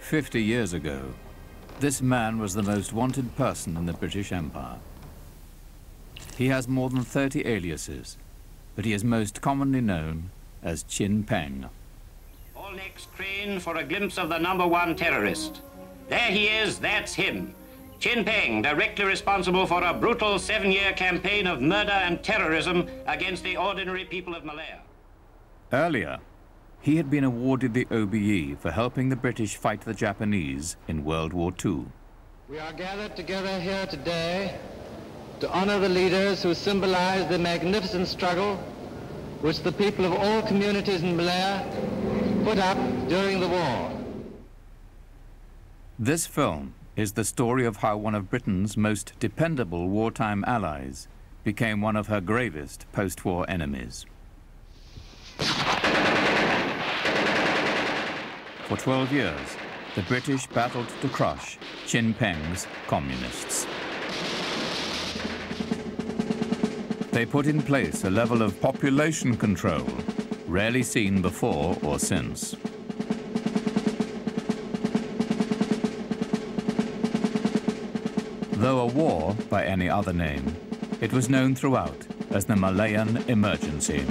Fifty years ago, this man was the most wanted person in the British Empire. He has more than 30 aliases, but he is most commonly known as Chin Peng. All next crane for a glimpse of the number one terrorist. There he is, that's him. Chin Peng, directly responsible for a brutal seven-year campaign of murder and terrorism against the ordinary people of Malaya. Earlier, he had been awarded the OBE for helping the British fight the Japanese in World War II. We are gathered together here today to honor the leaders who symbolize the magnificent struggle which the people of all communities in Malaya put up during the war. This film is the story of how one of Britain's most dependable wartime allies became one of her gravest post-war enemies. For 12 years, the British battled to crush Chin Peng's communists. They put in place a level of population control rarely seen before or since. Though a war by any other name, it was known throughout as the Malayan Emergency.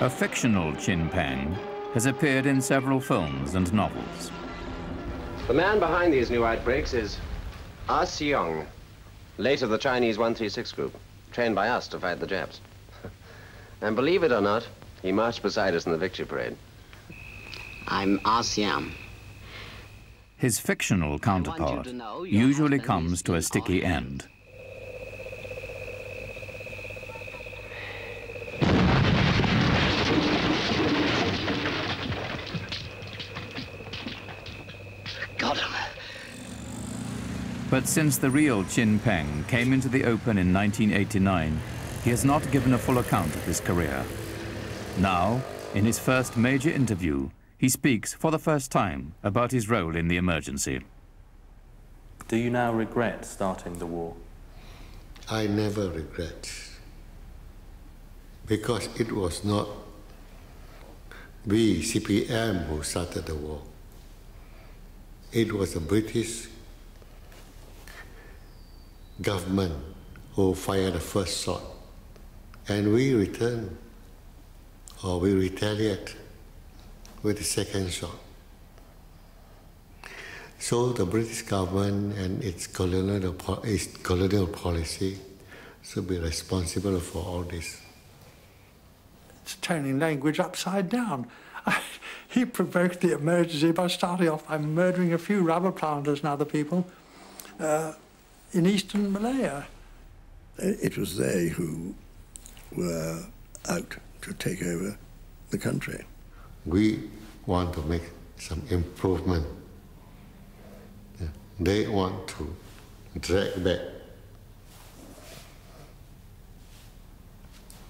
A fictional Chin Peng has appeared in several films and novels. The man behind these new outbreaks is Ah Seong, late of the Chinese 136 group, trained by us to fight the Japs. and believe it or not, he marched beside us in the victory parade. I'm Ah Siam. His fictional counterpart usually comes to a sticky end. But since the real Chin Peng came into the open in 1989, he has not given a full account of his career. Now, in his first major interview, he speaks for the first time about his role in the emergency. Do you now regret starting the war? I never regret. Because it was not we, CPM, who started the war. It was the British government who fired the first shot. And we return, or we retaliate with the second shot. So the British government and its colonial, its colonial policy should be responsible for all this. It's turning language upside down. he provoked the emergency by starting off by murdering a few rubber planters and other people. Uh, in eastern Malaya. It was they who were out to take over the country. We want to make some improvement. They want to drag back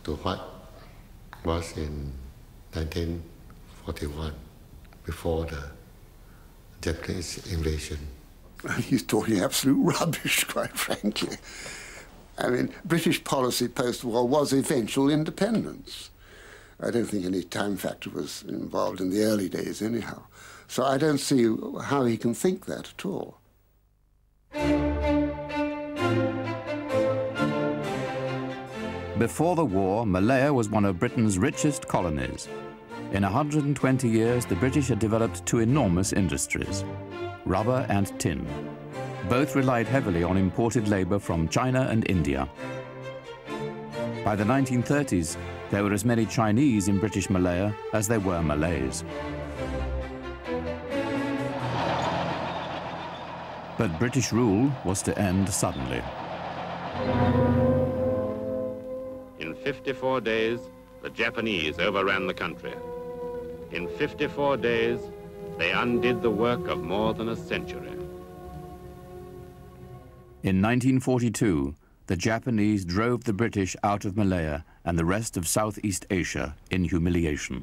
to what was in 1941, before the Japanese invasion. He's talking absolute rubbish, quite frankly. I mean, British policy post-war was eventual independence. I don't think any time factor was involved in the early days anyhow. So I don't see how he can think that at all. Before the war, Malaya was one of Britain's richest colonies. In 120 years, the British had developed two enormous industries rubber and tin. Both relied heavily on imported labor from China and India. By the 1930s, there were as many Chinese in British Malaya as there were Malays. But British rule was to end suddenly. In 54 days, the Japanese overran the country. In 54 days, they undid the work of more than a century. In 1942, the Japanese drove the British out of Malaya and the rest of Southeast Asia in humiliation.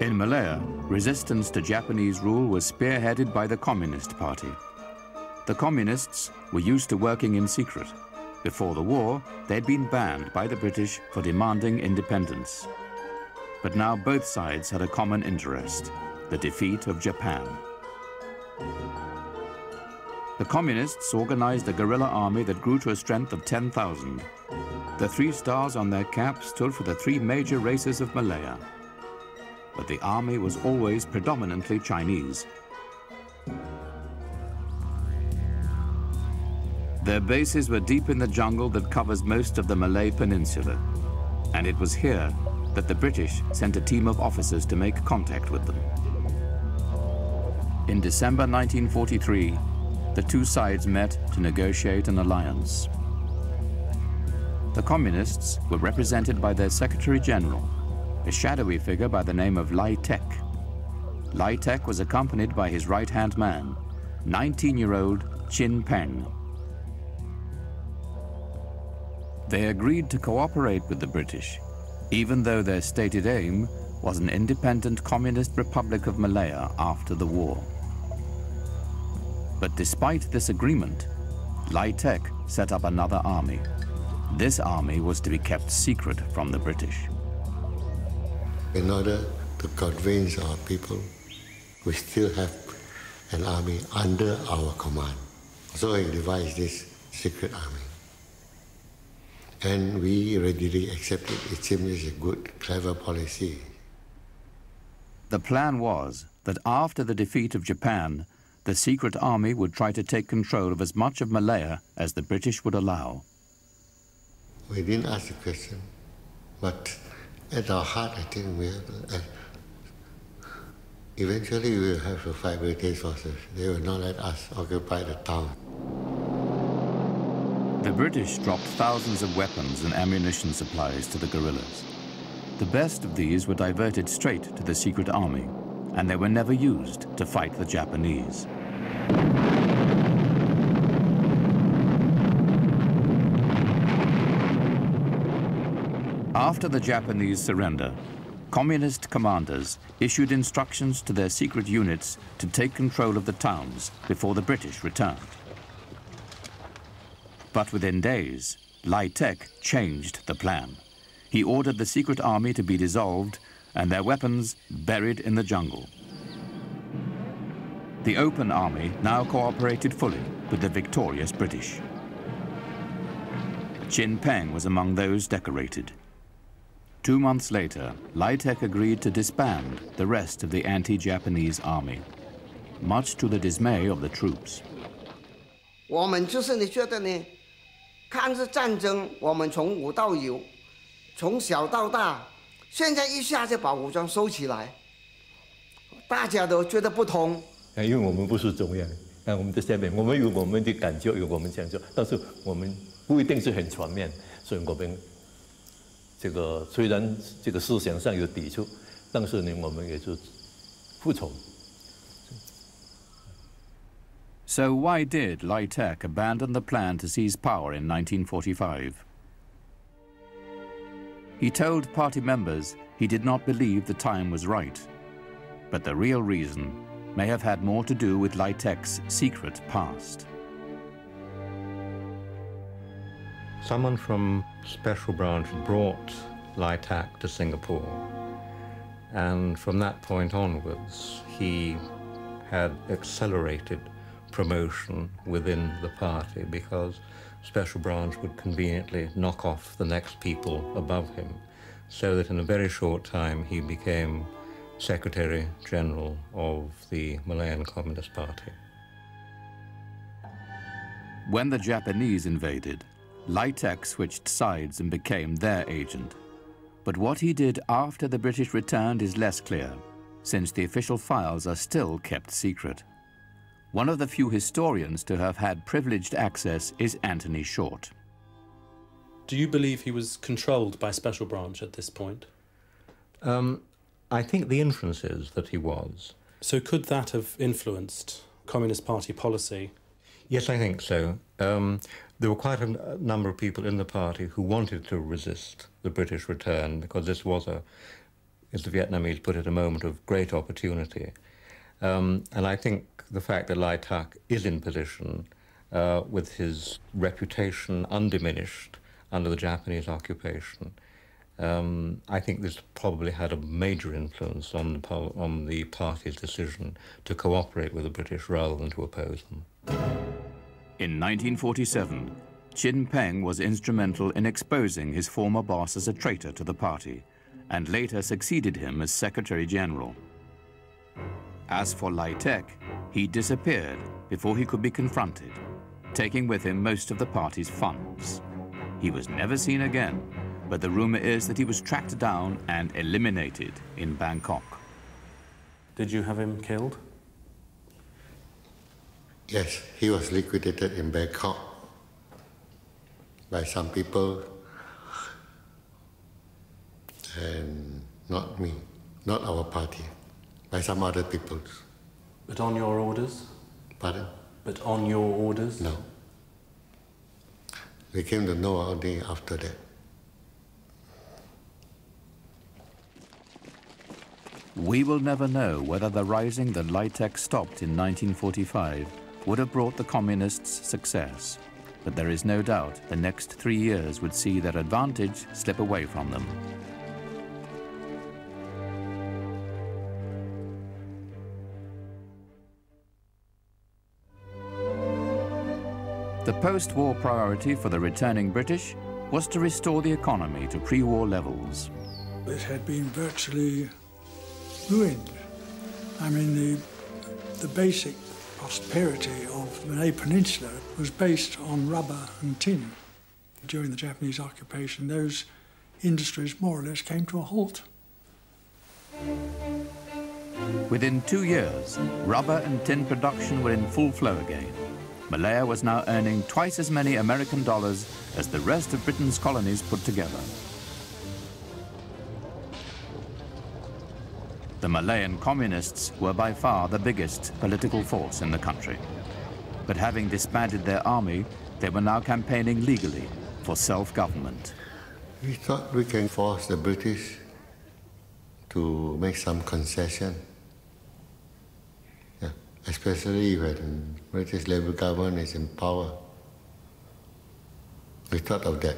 In Malaya, resistance to Japanese rule was spearheaded by the Communist Party. The Communists were used to working in secret. Before the war, they'd been banned by the British for demanding independence. But now both sides had a common interest, the defeat of Japan. The Communists organized a guerrilla army that grew to a strength of 10,000. The three stars on their caps stood for the three major races of Malaya. But the army was always predominantly Chinese. Their bases were deep in the jungle that covers most of the Malay Peninsula. And it was here that the British sent a team of officers to make contact with them. In December 1943, the two sides met to negotiate an alliance. The Communists were represented by their Secretary General, a shadowy figure by the name of Lai Tek. Lai Tek was accompanied by his right-hand man, 19-year-old Chin Peng. They agreed to cooperate with the British, even though their stated aim was an independent Communist Republic of Malaya after the war. But despite this agreement, Lai Tek set up another army. This army was to be kept secret from the British. In order to convince our people, we still have an army under our command. So he devised this secret army. And we readily accepted it seemed a good, clever policy. The plan was that after the defeat of Japan, the secret army would try to take control of as much of Malaya as the British would allow. We didn't ask the question, but at our heart, I think we have, uh, eventually we will have to fight British forces. They will not let us occupy the town. The British dropped thousands of weapons and ammunition supplies to the guerrillas. The best of these were diverted straight to the secret army, and they were never used to fight the Japanese. After the Japanese surrender, communist commanders issued instructions to their secret units to take control of the towns before the British returned. But within days, Lai Tek changed the plan. He ordered the secret army to be dissolved and their weapons buried in the jungle. The open army now cooperated fully with the victorious British. Chin Peng was among those decorated. Two months later, Lai Tek agreed to disband the rest of the anti-Japanese army, much to the dismay of the troops. 我们就是你觉得呢？抗日战争，我们从无到有，从小到大，现在一下就把武装收起来，大家都觉得不同。因为我们不是中央，那我们的下面，我们有我们的感觉，有我们讲究，但是我们不一定是很全面，所以我们这个虽然这个思想上有抵触，但是呢，我们也是服从。So why did Lai Tek abandon the plan to seize power in 1945? He told party members he did not believe the time was right. But the real reason may have had more to do with Lai Tek's secret past. Someone from Special Branch brought Lai Tek to Singapore. And from that point onwards, he had accelerated promotion within the party because Special Branch would conveniently knock off the next people above him, so that in a very short time he became Secretary General of the Malayan Communist Party. When the Japanese invaded, Lai Tek switched sides and became their agent. But what he did after the British returned is less clear, since the official files are still kept secret. One of the few historians to have had privileged access is Anthony Short. Do you believe he was controlled by Special Branch at this point? Um, I think the inference is that he was. So could that have influenced Communist Party policy? Yes, I think so. Um, there were quite a number of people in the party who wanted to resist the British return because this was a, as the Vietnamese put it, a moment of great opportunity. Um, and I think the fact that Lai Tek is in position uh, with his reputation undiminished under the Japanese occupation, um, I think this probably had a major influence on the, on the party's decision to cooperate with the British rather than to oppose them. In 1947, Chin Peng was instrumental in exposing his former boss as a traitor to the party and later succeeded him as Secretary General. As for Lai Tek, he disappeared before he could be confronted, taking with him most of the party's funds. He was never seen again, but the rumor is that he was tracked down and eliminated in Bangkok. Did you have him killed? Yes, he was liquidated in Bangkok by some people and not me, not our party by some other peoples. But on your orders? Pardon? But on your orders? No. We came to know only after that. We will never know whether the rising that Lai Tek stopped in 1945 would have brought the communists success, but there is no doubt the next three years would see their advantage slip away from them. The post-war priority for the returning British was to restore the economy to pre-war levels. It had been virtually ruined. I mean, the, the basic prosperity of the Malay Peninsula was based on rubber and tin. During the Japanese occupation, those industries more or less came to a halt. Within two years, rubber and tin production were in full flow again. Malaya was now earning twice as many American dollars as the rest of Britain's colonies put together. The Malayan communists were by far the biggest political force in the country. But having disbanded their army, they were now campaigning legally for self-government. We thought we can force the British to make some concession especially when British Labour government is in power. We thought of that.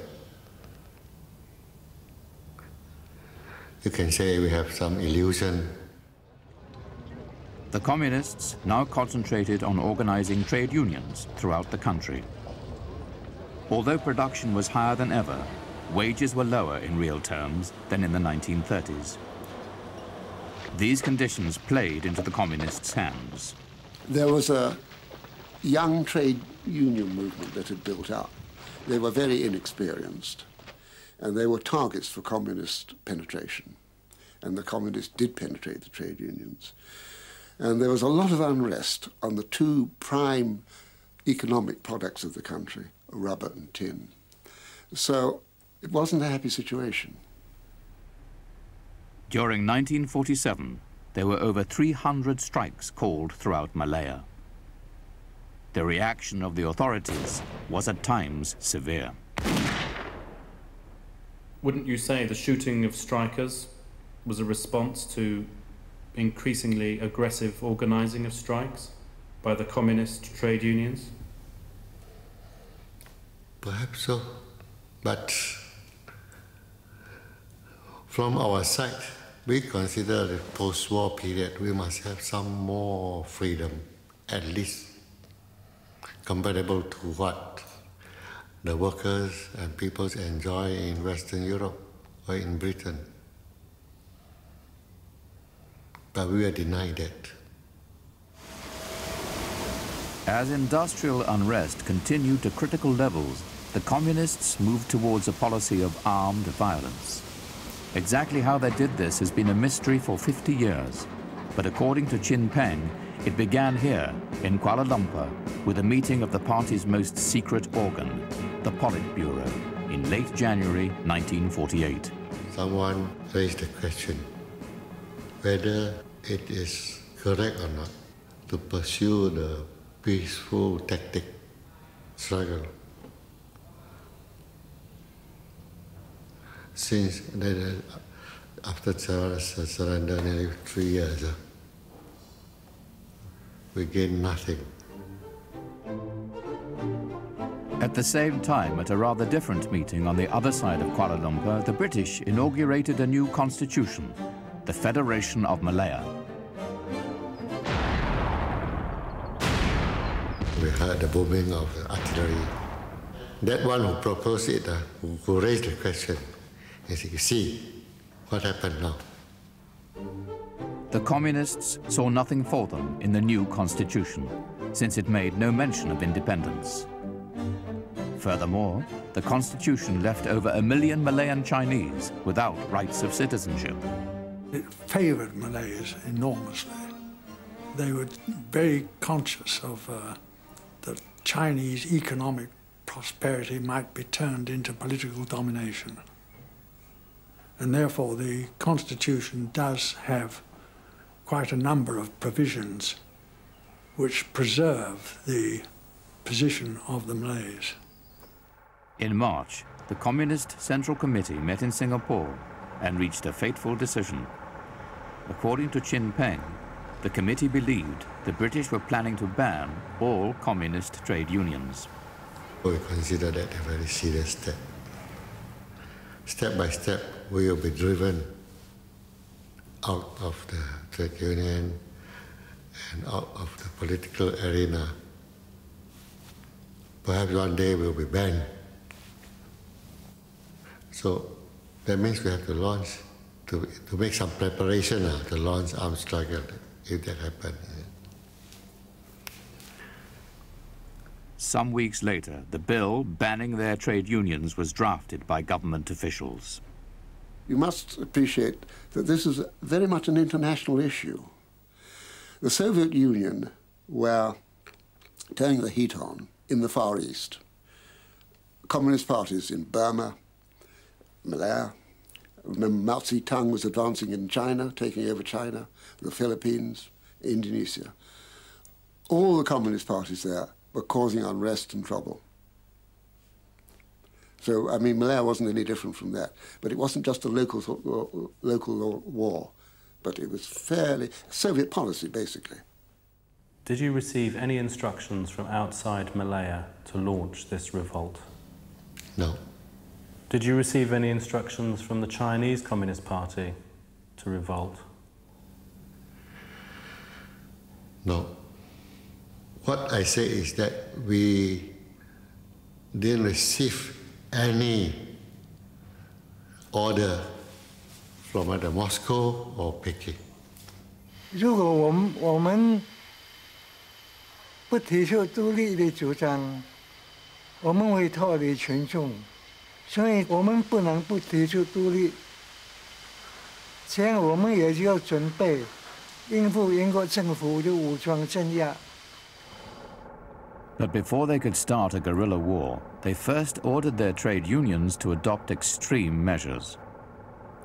You can say we have some illusion. The communists now concentrated on organizing trade unions throughout the country. Although production was higher than ever, wages were lower in real terms than in the 1930s. These conditions played into the communists' hands there was a young trade union movement that had built up. They were very inexperienced, and they were targets for communist penetration. And the communists did penetrate the trade unions. And there was a lot of unrest on the two prime economic products of the country, rubber and tin. So it wasn't a happy situation. During 1947, there were over 300 strikes called throughout Malaya. The reaction of the authorities was at times severe. Wouldn't you say the shooting of strikers was a response to increasingly aggressive organizing of strikes by the communist trade unions? Perhaps so, but from our side, we consider the post-war period, we must have some more freedom, at least comparable to what the workers and peoples enjoy in Western Europe or in Britain. But we are denied that. As industrial unrest continued to critical levels, the communists moved towards a policy of armed violence. Exactly how they did this has been a mystery for 50 years. But according to Chin Peng, it began here, in Kuala Lumpur, with a meeting of the party's most secret organ, the Politburo, in late January 1948. Someone raised the question whether it is correct or not to pursue the peaceful tactic struggle. Since the, after Tsar's surrender, nearly three years, uh, we gained nothing. At the same time, at a rather different meeting on the other side of Kuala Lumpur, the British inaugurated a new constitution, the Federation of Malaya. We heard the booming of the artillery. That one who proposed it, uh, who raised the question, he said, see what happened now. The communists saw nothing for them in the new constitution, since it made no mention of independence. Furthermore, the constitution left over a million Malayan Chinese without rights of citizenship. It favored Malays enormously. They were very conscious of uh, that Chinese economic prosperity might be turned into political domination. And therefore, the Constitution does have quite a number of provisions which preserve the position of the Malays. In March, the Communist Central Committee met in Singapore and reached a fateful decision. According to Chin Peng, the committee believed the British were planning to ban all communist trade unions. We consider that a very serious step. Step by step, we will be driven out of the trade union and out of the political arena. Perhaps one day we'll be banned. So that means we have to launch, to, to make some preparation uh, to launch armed struggle if that happens. Some weeks later, the bill banning their trade unions was drafted by government officials. You must appreciate that this is very much an international issue. The Soviet Union were turning the heat on in the Far East. Communist parties in Burma, Malaya, Mao Zedong was advancing in China, taking over China, the Philippines, Indonesia. All the communist parties there were causing unrest and trouble. So, I mean, Malaya wasn't any different from that. But it wasn't just a local, uh, local war, but it was fairly Soviet policy, basically. Did you receive any instructions from outside Malaya to launch this revolt? No. Did you receive any instructions from the Chinese Communist Party to revolt? No. What I say is that we didn't receive any order from either Moscow or Peking. 如果我们我们不提出独立的主张，我们会脱离群众，所以我们不能不提出独立。这样我们也就要准备应付英国政府的武装镇压。But before they could start a guerrilla war, they first ordered their trade unions to adopt extreme measures.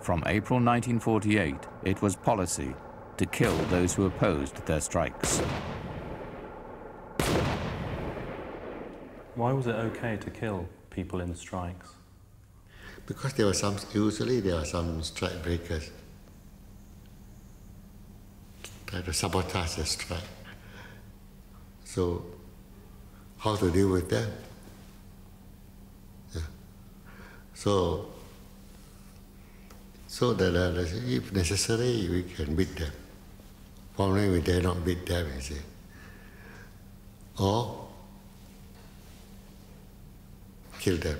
From April 1948, it was policy to kill those who opposed their strikes. Why was it okay to kill people in strikes? Because there were some, usually there are some strike breakers. Try to sabotage the strike. So, how to deal with that? Yeah. So, so that uh, if necessary, we can beat them. Probably we dare not beat them, you see. Or kill them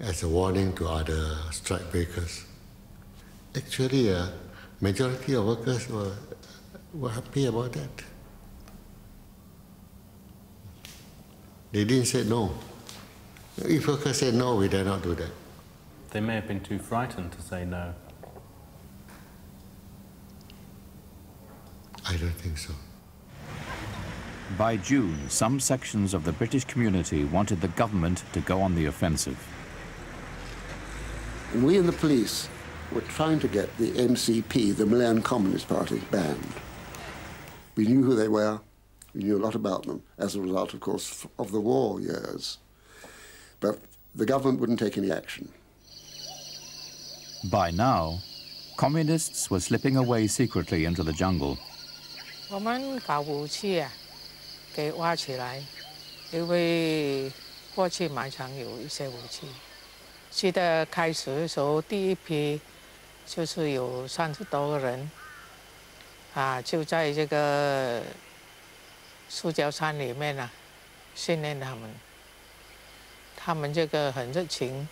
as a warning to other strike breakers. Actually, uh, majority of workers were, were happy about that. They didn't say no. If workers said no, we dare not do that. They may have been too frightened to say no. I don't think so. By June, some sections of the British community wanted the government to go on the offensive. We in the police were trying to get the MCP, the Malayan Communist Party, banned. We knew who they were. We knew a lot about them as a result, of course, of the war years. But the government wouldn't take any action. By now, communists were slipping away secretly into the jungle. 塑胶山里面啊训练他们。他们这个很热情。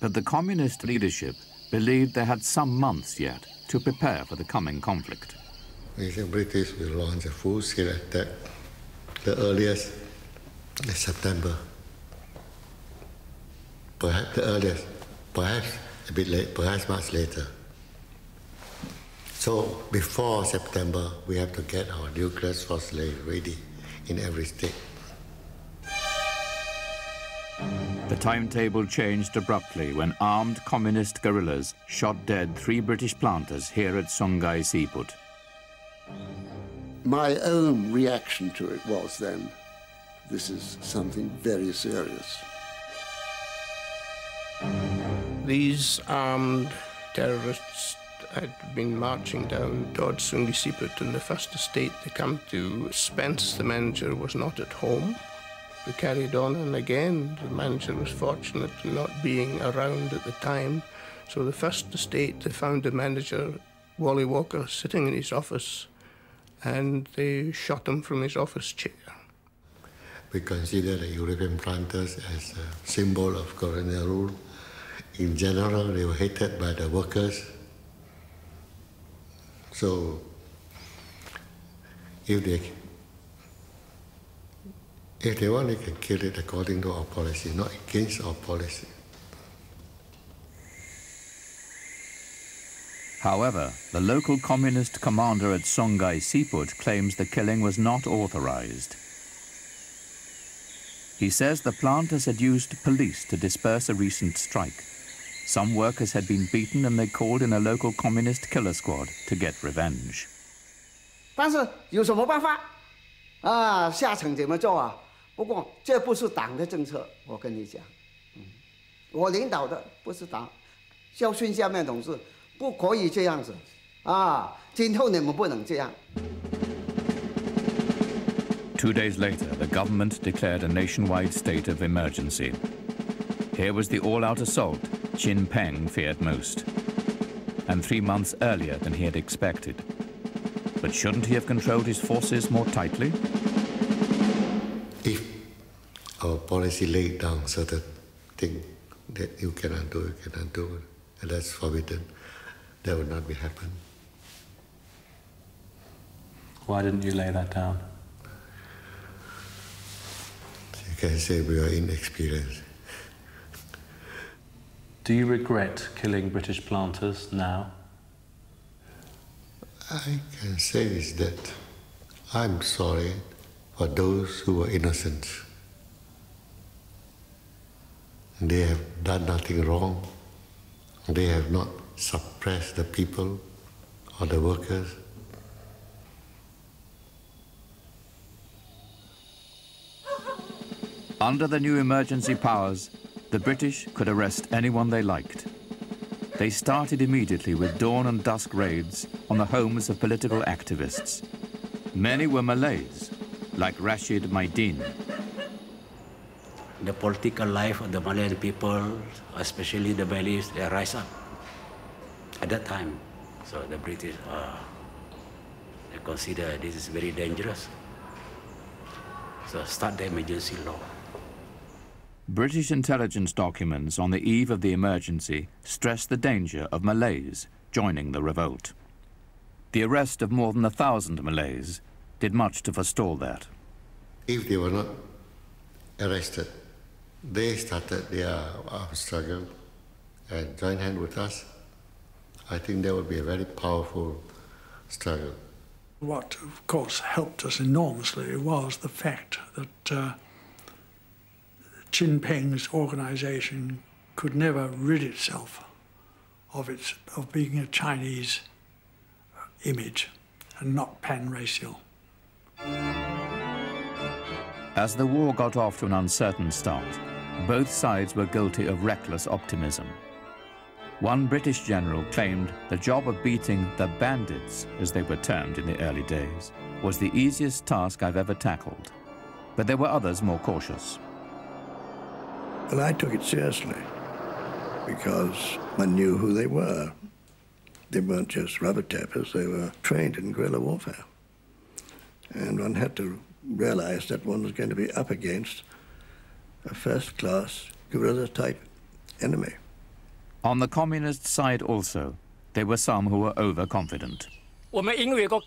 But the communist leadership believed they had some months yet to prepare for the coming conflict. We think British will launch a full-scale attack the earliest in September. Perhaps the earliest, perhaps a bit late, perhaps much later. So before September, we have to get our new nuclear force ready in every state. The timetable changed abruptly when armed communist guerrillas shot dead three British planters here at Sungai Siput. My own reaction to it was then, this is something very serious. These armed terrorists had been marching down towards Sungai Siput in the first estate they come to. Spence, the manager, was not at home. We carried on, and again, the manager was fortunate in not being around at the time. So the first estate, they found the manager, Wally Walker, sitting in his office, and they shot him from his office chair. We consider the European planters as a symbol of colonial rule. In general, they were hated by the workers. So, if they if they want, they can kill it according to our policy, not against our policy. However, the local communist commander at Sungai Siput claims the killing was not authorized. He says the planters had used police to disperse a recent strike. Some workers had been beaten and they called in a local communist killer squad to get revenge. 但是有什么办法？啊，下层怎么做啊？不过这不是党的政策，我跟你讲，嗯，我领导的不是党，孝顺下面同志，不可以这样子，啊，今后你们不能这样。Two days later, the government declared a nationwide state of emergency. Here was the all-out assault Chin Peng feared most, and three months earlier than he had expected. But shouldn't he have controlled his forces more tightly? If our policy laid down certain things that you cannot do, you cannot do, and that's forbidden. That would not be happen. Why didn't you lay that down? You can say we are inexperienced. Do you regret killing British planters now? I can say is that I'm sorry for those who were innocent. They have done nothing wrong. They have not suppressed the people or the workers. Under the new emergency powers, the British could arrest anyone they liked. They started immediately with dawn and dusk raids on the homes of political activists. Many were Malays, like Rashid Maidin, the political life of the Malayan people, especially the Malays, they rise up at that time. So the British uh, they consider this is very dangerous. So start the emergency law. British intelligence documents on the eve of the emergency stress the danger of Malays joining the revolt. The arrest of more than a thousand Malays did much to forestall that. If they were not arrested, they started their uh, struggle and joined hand with us, I think that would be a very powerful struggle. What, of course, helped us enormously was the fact that uh, Chin Peng's organization could never rid itself of, its, of being a Chinese uh, image and not pan-racial. As the war got off to an uncertain start, both sides were guilty of reckless optimism. One British general claimed the job of beating the bandits, as they were termed in the early days, was the easiest task I've ever tackled. But there were others more cautious. And I took it seriously because I knew who they were. They weren't just rubber tappers, they were trained in guerrilla warfare. And one had to realize that one was going to be up against a first class guerrilla type enemy. On the communist side also, there were some who were overconfident. 我们因为有个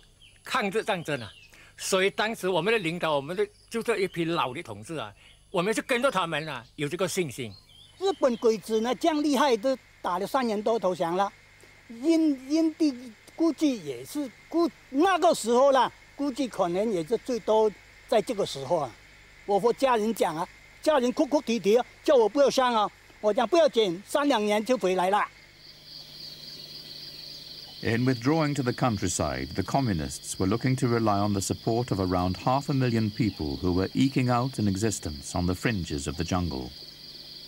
抗日战争啊，所以当时我们的领导，我们的就是一批老的同志啊， 我们是跟着他们啊，有这个信心。日本鬼子呢，这样厉害，都打了三年多投降了。印印地估计也是估那个时候啦，估计可能也是最多在这个时候啊。我和家人讲啊，家人哭哭啼啼，叫我不要上啊。我讲不要紧，三两年就回来了。In withdrawing to the countryside, the communists were looking to rely on the support of around half a million people who were eking out an existence on the fringes of the jungle.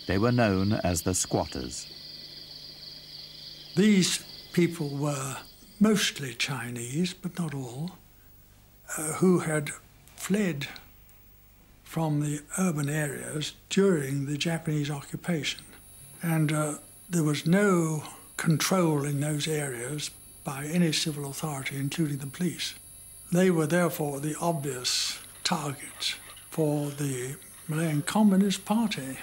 They were known as the squatters. These people were mostly Chinese, but not all, uh, who had fled from the urban areas during the Japanese occupation. And uh, there was no control in those areas by any civil authority, including the police. They were therefore the obvious target for the Malayan Communist Party.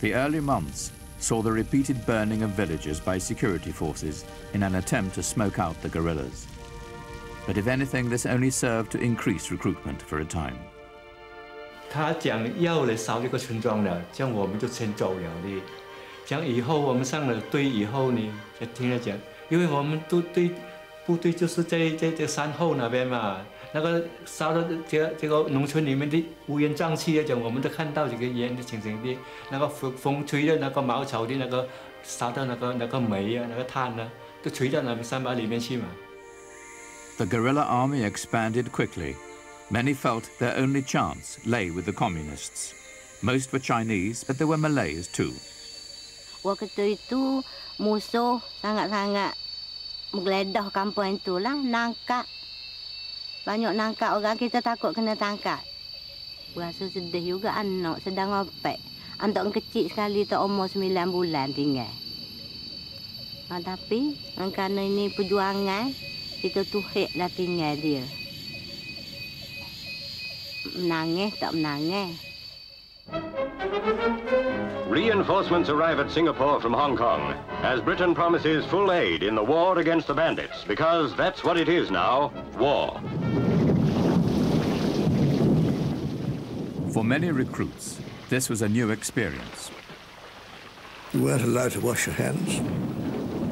The early months saw the repeated burning of villages by security forces in an attempt to smoke out the guerrillas. But if anything, this only served to increase recruitment for a time. 他讲要来烧这个村庄了，这样我们就先走了的。 这样以后我们上了队以后呢，就听他讲，因为我们都对部队就是在在这山后那边嘛，那个烧的这个这个农村里面的乌烟瘴气啊，讲我们都看到这个烟的情形的，那个风风吹的那个茅草的那个烧的那个那个煤啊，那个炭啊，都吹到那个山坝里面去嘛。The guerrilla army expanded quickly. Many felt their only chance lay with the communists. Most were Chinese, but there were Malays too. Waktu itu musuh sangat-sangat menggeledah kampung itu lah, nangkap. Banyak nangkap orang kita takut kena tangkap. Berasa sedih juga anak sedang ngopek. Anak kecil sekali tu umur 9 bulan tinggal. Ha, tapi kerana ini perjuangan, kita tuhik lah tinggal dia. Menangis tak menangis. Reinforcements arrive at Singapore from Hong Kong as Britain promises full aid in the war against the bandits, because that's what it is now, war. For many recruits, this was a new experience. You weren't allowed to wash your hands.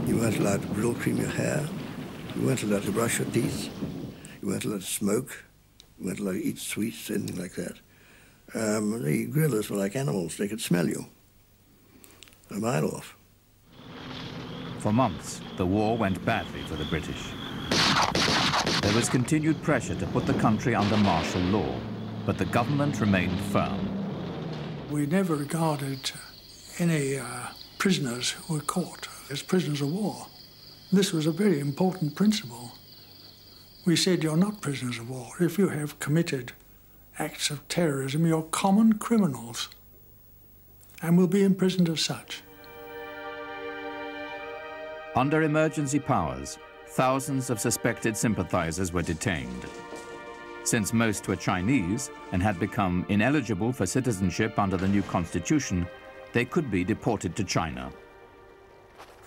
You weren't allowed to Brylcreem your hair. You weren't allowed to brush your teeth. You weren't allowed to smoke. You weren't allowed to eat sweets, anything like that. Um, the guerrillas were like animals. They could smell you a mile off. For months, the war went badly for the British. There was continued pressure to put the country under martial law, but the government remained firm. We never regarded any uh, prisoners who were caught as prisoners of war. This was a very important principle. We said you're not prisoners of war. If you have committed acts of terrorism, you're common criminals and will be imprisoned as such. Under emergency powers, thousands of suspected sympathizers were detained. Since most were Chinese and had become ineligible for citizenship under the new constitution, they could be deported to China.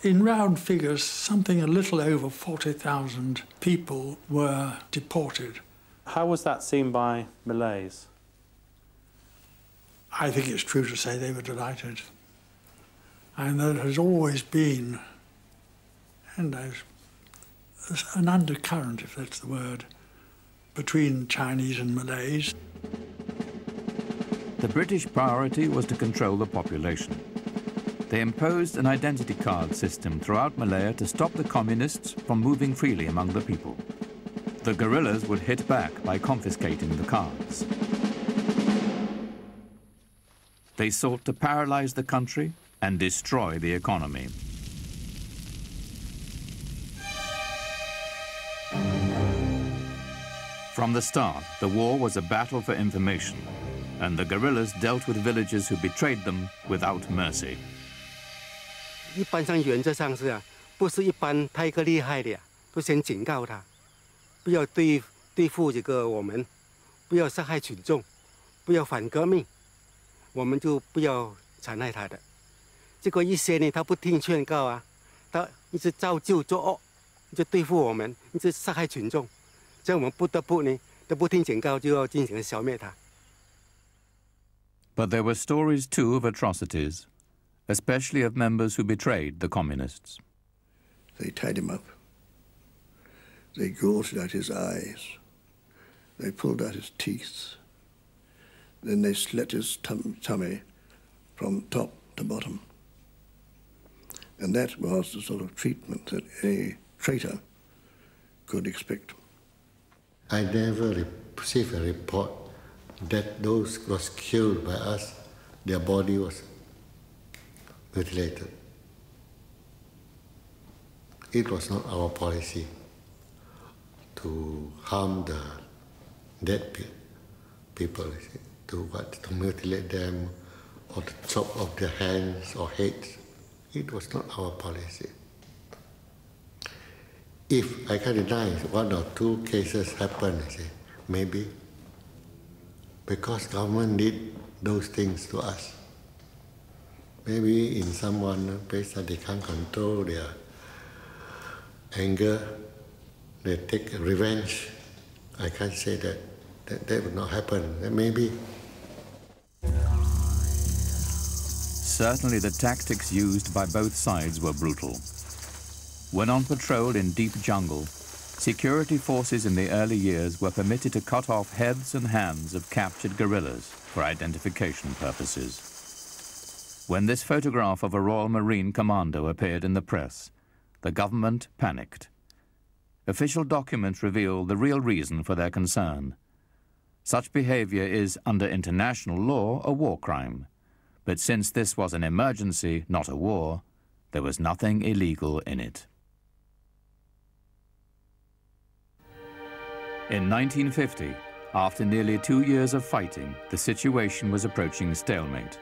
In round figures, something a little over 40,000 people were deported. How was that seen by Malays? I think it's true to say they were delighted. And there has always been, and there's an undercurrent, if that's the word, between Chinese and Malays. The British priority was to control the population. They imposed an identity card system throughout Malaya to stop the communists from moving freely among the people. The guerrillas would hit back by confiscating the cars. They sought to paralyze the country and destroy the economy. From the start, the war was a battle for information, and the guerrillas dealt with villagers who betrayed them without mercy. 一般上原则上是啊，不是一般他一个厉害的呀，都先警告他，不要对对付这个我们，不要杀害群众，不要反革命， 我们就不要残害他的。结果一些呢，他不听劝告啊，他一直照旧作恶，就对付我们，一直杀害群众。这样我们不得不呢，都不听警告，就要进行消灭它。But there were stories too of atrocities, especially of members who betrayed the communists. They tied him up. They gouged out his eyes. They pulled out his teeth. Then they slit his tum tummy from top to bottom. And that was the sort of treatment that a traitor could expect. I never received a report that those was killed by us, their body was mutilated. It was not our policy to harm the dead people, to what, to mutilate them or to chop off their hands or heads. It was not our policy. If I can deny one or two cases happen, I say, maybe because government did those things to us. Maybe in someone place that they can't control their anger, they take revenge. I can't say that that, that would not happen. That Maybe. Certainly the tactics used by both sides were brutal. When on patrol in deep jungle, security forces in the early years were permitted to cut off heads and hands of captured guerrillas for identification purposes. When this photograph of a Royal Marine commando appeared in the press, the government panicked. Official documents reveal the real reason for their concern. Such behavior is, under international law, a war crime. But since this was an emergency, not a war, there was nothing illegal in it. In 1950, after nearly two years of fighting, the situation was approaching stalemate.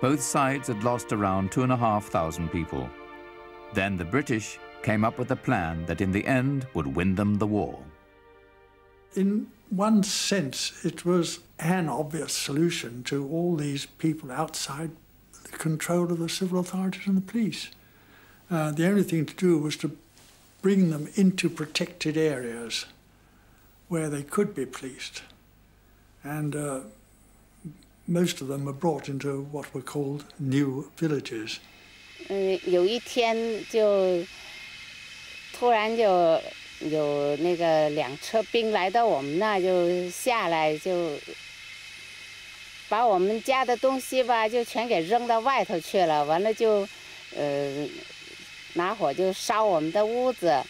Both sides had lost around two and a half thousand people. Then the British came up with a plan that in the end would win them the war. In one sense, it was an obvious solution to all these people outside the control of the civil authorities and the police. Uh, the only thing to do was to bring them into protected areas where they could be policed. And uh, most of them were brought into what were called new villages. 嗯，有一天就突然就 有那个两车兵来到我们那，就下来就把我们家的东西吧，就全给扔到外头去了。完了就呃拿火就烧我们的屋子。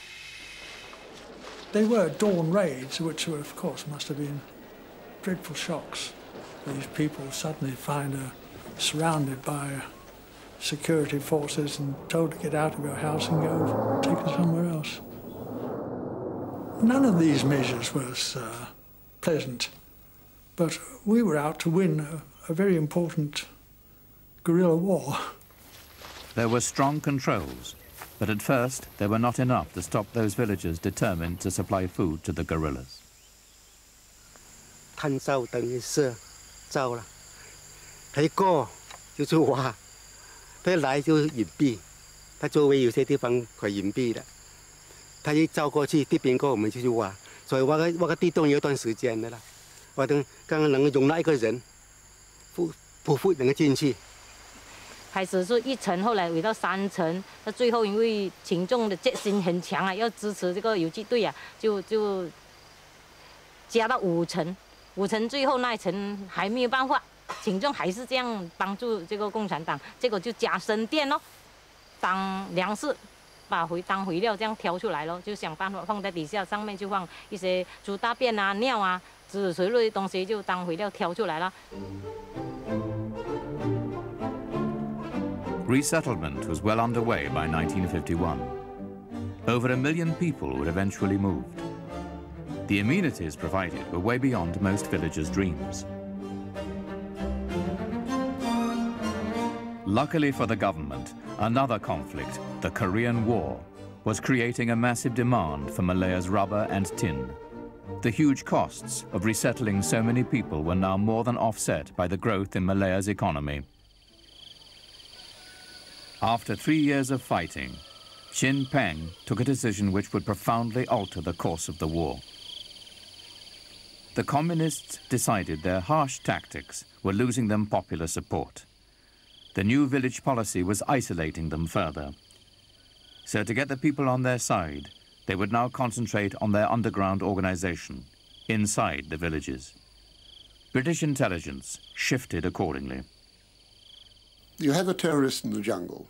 They were dawn raids, which were, of course must have been dreadful shocks. These people suddenly find are surrounded by security forces and told to get out of your house and go take it somewhere else. None of these measures was uh, pleasant, but we were out to win a, a very important guerrilla war. There were strong controls, but at first, they were not enough to stop those villagers determined to supply food to the guerrillas. 他一，照过去，地边过我们就去挖，所以挖个挖个地洞有一段时间的了，挖等刚刚能够容纳一个人，不不不能够进去。开始是一层，后来围到三层，那最后因为群众的决心很强啊，要支持这个游击队啊，就就加到五层，五层最后那一层还没有办法，群众还是这样帮助这个共产党，结果就加深电咯，当粮食 把肥当肥料这样挑出来咯，就想办法放在底下，上面就放一些猪大便啊、尿啊、诸如此类的东西，就当肥料挑出来了。Resettlement was well underway by 1951. Over a million people would eventually move. The amenities provided were way beyond most villagers' dreams. Luckily for the government, another conflict, the Korean War, was creating a massive demand for Malaya's rubber and tin. The huge costs of resettling so many people were now more than offset by the growth in Malaya's economy. After three years of fighting, Chin Peng took a decision which would profoundly alter the course of the war. The communists decided their harsh tactics were losing them popular support. The new village policy was isolating them further. So to get the people on their side, they would now concentrate on their underground organization, inside the villages. British intelligence shifted accordingly. You had the terrorists in the jungle.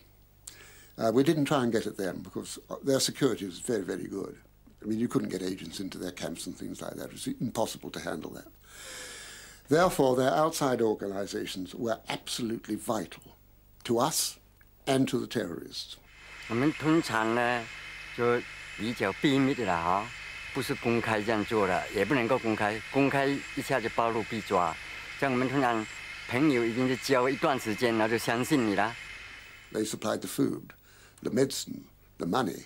Uh, we didn't try and get at them because their security was very, very good. I mean, you couldn't get agents into their camps and things like that. It was impossible to handle that. Therefore, their outside organizations were absolutely vital to us and to the terrorists. 我们通常呢，就比较秘密的啦，哈，不是公开这样做的，也不能够公开，公开一下就暴露必抓。像我们通常朋友已经是交一段时间了，就相信你了。They supplied the food, the medicine, the money,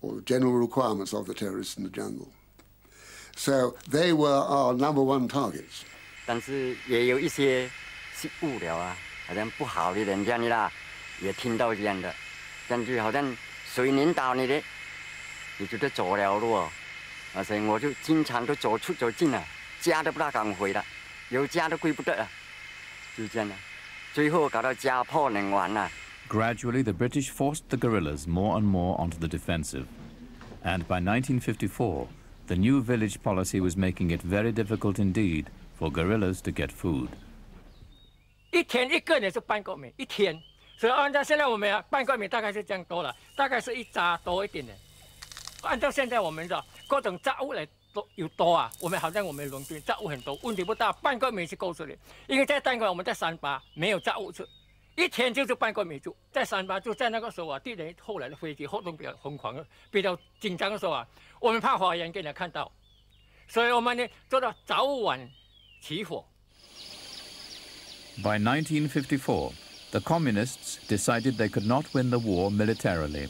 or the general requirements of the terrorists in the jungle. So they were our number one targets. 但是也有一些是误了啊，好像不好的人这样的啦，也听到这样的，这样就好像谁领导你的，你就得走了路哦。啊，所以我就经常都走出走进了，家都不大敢回了，有家都归不得了，就这样了，最后搞到家破人亡了。Gradually, the British forced the guerrillas more and more onto the defensive. And by 1954, the new village policy was making it very difficult indeed for gorillas to get food. 一天一个人是半个米，一天。所以按照现在我们啊，半个米大概是这样多了，大概是一扎多一点点。按照现在我们的各种杂物来多有多啊，我们好像我们伦敦杂物很多，问题不大，半个米是够吃的。因为在单位我们在三八没有杂物吃，一天就是半个米住。在三八就在那个时候啊，地人后来的飞机活动比较疯狂，比较紧张的时候啊，我们怕华人给人家看到，所以我们呢做到早晚。By 1954, the communists decided they could not win the war militarily.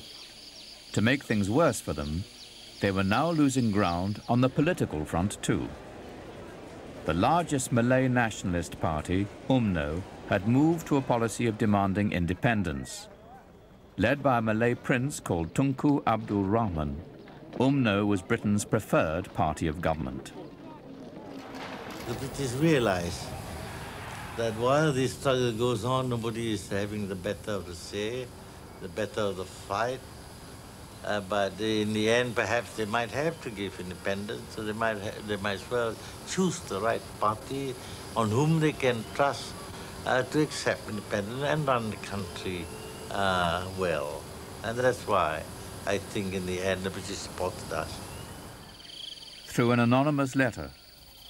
To make things worse for them, they were now losing ground on the political front too. The largest Malay nationalist party, UMNO, had moved to a policy of demanding independence. Led by a Malay prince called Tunku Abdul Rahman, UMNO was Britain's preferred party of government. The British realized that while this struggle goes on, nobody is having the better of the say, the better of the fight. Uh, but in the end, perhaps they might have to give independence, so they might they might as well choose the right party on whom they can trust uh, to accept independence and run the country uh, well. And that's why I think in the end the British supported us. Through an anonymous letter,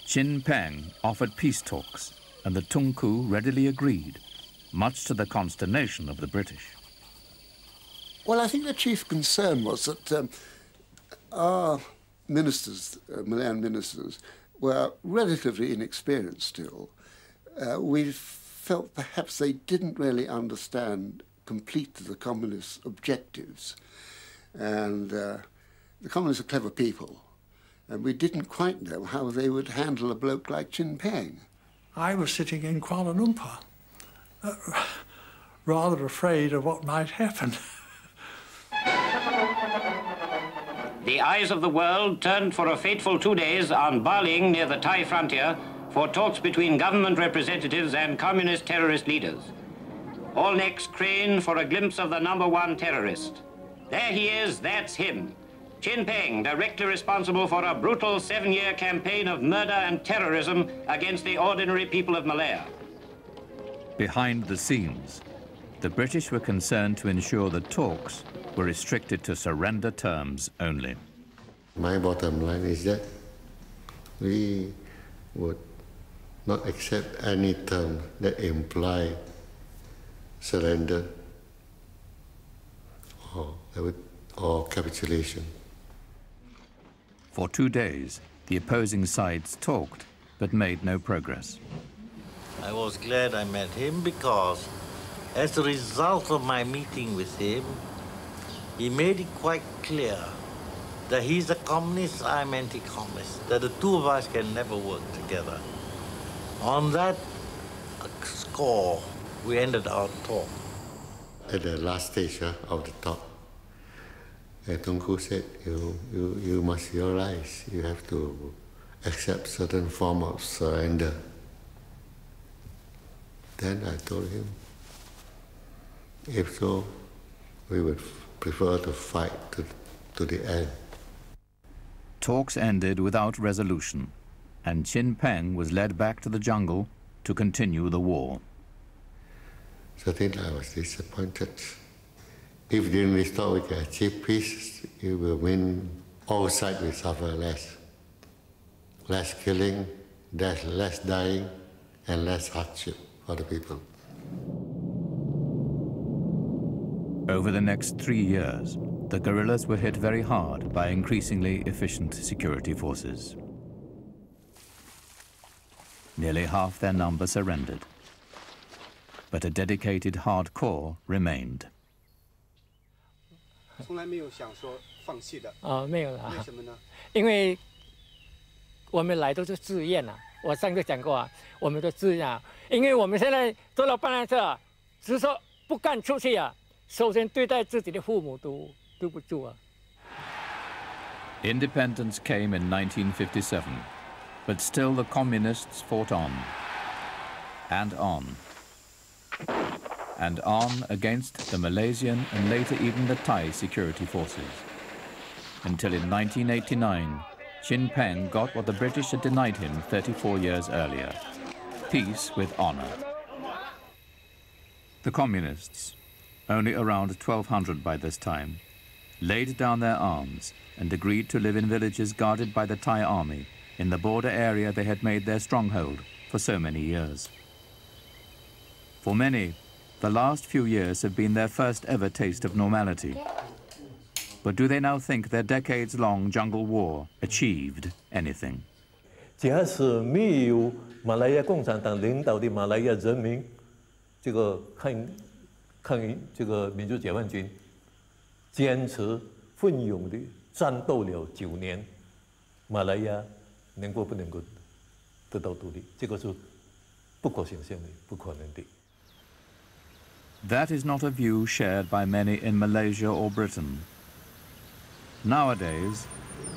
Chin Peng offered peace talks and the Tunku readily agreed, much to the consternation of the British. Well, I think the chief concern was that um, our ministers, uh, Malayan ministers, were relatively inexperienced still. Uh, we felt perhaps they didn't really understand completely the communist objectives. And uh, the communists are clever people, and we didn't quite know how they would handle a bloke like Chin Peng. I was sitting in Kuala Lumpur, uh, rather afraid of what might happen. The eyes of the world turned for a fateful two days on Baling near the Thai frontier for talks between government representatives and communist terrorist leaders. All necks craned for a glimpse of the number one terrorist. There he is, that's him. Chin Peng, directly responsible for a brutal seven-year campaign of murder and terrorism against the ordinary people of Malaya. Behind the scenes, the British were concerned to ensure that talks were restricted to surrender terms only. My bottom line is that we would not accept any term that imply surrender or, or capitulation. For two days, the opposing sides talked but made no progress. I was glad I met him because as a result of my meeting with him, he made it quite clear that he's a communist, I'm anti-communist, that the two of us can never work together. On that score, we ended our talk. At the last stage uh, of the talk, uh, Tunku said, you, you, you must realize you have to accept certain form of surrender. Then I told him, if so, we would prefer to fight to, to the end. Talks ended without resolution, and Chin Peng was led back to the jungle to continue the war. So then I was disappointed. If during this talk we can achieve peace, it will mean all sides will suffer less. Less killing, less, less dying, and less hardship for the people. Over the next three years, the guerrillas were hit very hard by increasingly efficient security forces. Nearly half their number surrendered, but a dedicated hardcore remained. 从来没有想说放弃的。哦，没有了。为什么呢？因为我们来都是自愿啊。我上次讲过啊，我们都自愿啊。因为我们现在做了半年车，只是说不敢出去啊。首先对待自己的父母都对不住啊。Independence came in 1957, but still the communists fought on and on and on against the Malaysian and later even the Thai security forces. Until in 1989, Chin Peng got what the British had denied him 34 years earlier, peace with honor. The communists, only around 1200 by this time, laid down their arms and agreed to live in villages guarded by the Thai army in the border area they had made their stronghold for so many years. For many, the last few years have been their first ever taste of normality. But do they now think their decades-long jungle war achieved anything? 假使没有马来亚共产党领导的马来亚人民，这个抗抗议这个民主解放军坚持奋勇的战斗了九年，马来亚能够不能够得到独立，这个是不可想象的，不可能的。 That is not a view shared by many in Malaysia or Britain. Nowadays,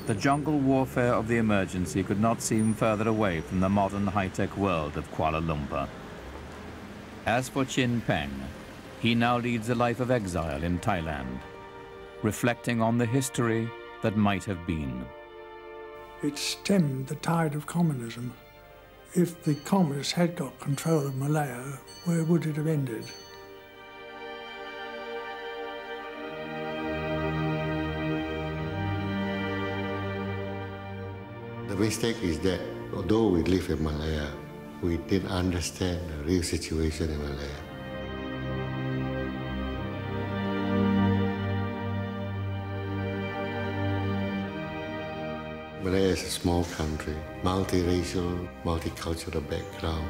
the jungle warfare of the emergency could not seem further away from the modern high-tech world of Kuala Lumpur. As for Chin Peng, he now leads a life of exile in Thailand, reflecting on the history that might have been. It stemmed the tide of communism. If the communists had got control of Malaya, where would it have ended? Mistake is that although we live in Malaya, we didn't understand the real situation in Malaya. Malaya is a small country, multiracial, multicultural background.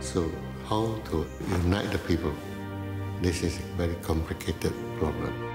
So how to unite the people? This is a very complicated problem.